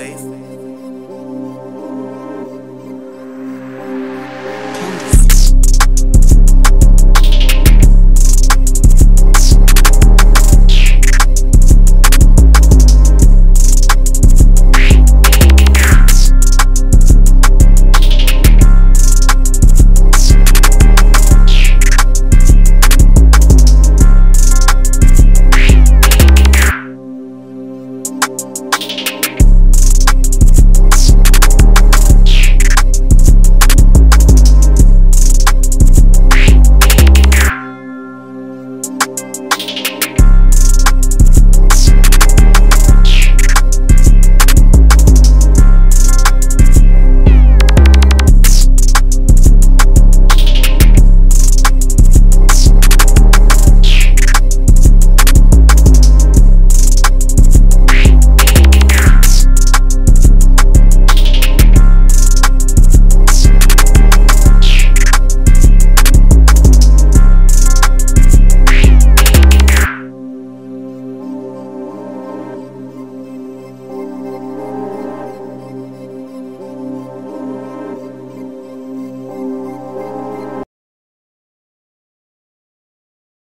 safe.